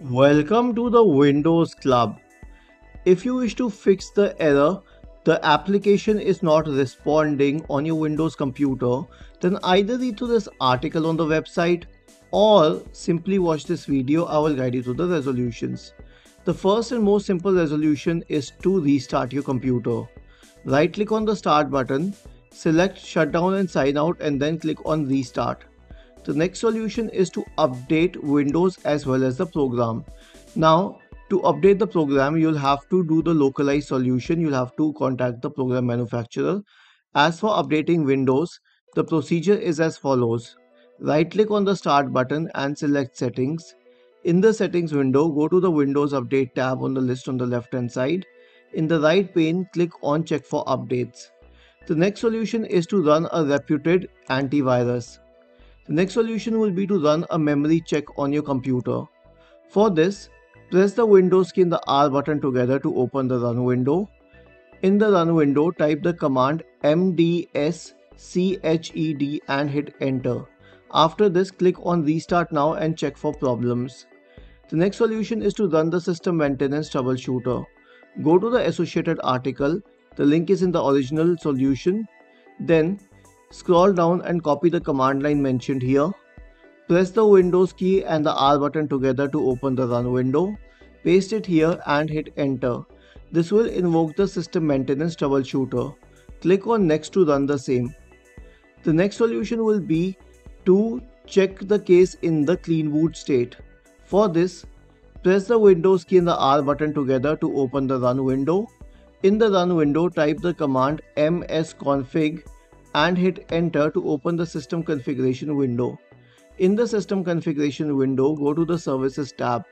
Welcome to the Windows Club. If you wish to fix the error, the application is not responding on your Windows computer, then either read through this article on the website or simply watch this video. I will guide you through the resolutions. The first and most simple resolution is to restart your computer. Right click on the start button, select shutdown and sign out and then click on restart. The next solution is to update Windows as well as the program. Now, to update the program, you'll have to do the localized solution. You'll have to contact the program manufacturer. As for updating Windows, the procedure is as follows. Right click on the start button and select settings. In the settings window, go to the Windows Update tab on the list on the left hand side. In the right pane, click on check for updates. The next solution is to run a reputed antivirus. The next solution will be to run a memory check on your computer. For this, press the Windows key and the R button together to open the run window. In the run window, type the command mdsched and hit enter. After this, click on restart now and check for problems. The next solution is to run the system maintenance troubleshooter. Go to the associated article. The link is in the original solution. Then Scroll down and copy the command line mentioned here. Press the Windows key and the R button together to open the run window. Paste it here and hit enter. This will invoke the system maintenance troubleshooter. Click on next to run the same. The next solution will be to check the case in the clean boot state. For this, press the Windows key and the R button together to open the run window. In the run window, type the command msconfig and hit enter to open the system configuration window. In the system configuration window, go to the services tab.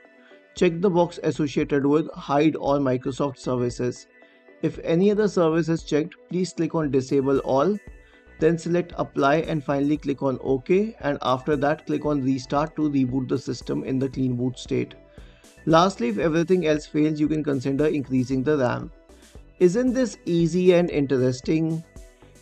Check the box associated with hide all Microsoft services. If any other service is checked, please click on disable all. Then select apply and finally click on OK and after that click on restart to reboot the system in the clean boot state. Lastly, if everything else fails, you can consider increasing the RAM. Isn't this easy and interesting?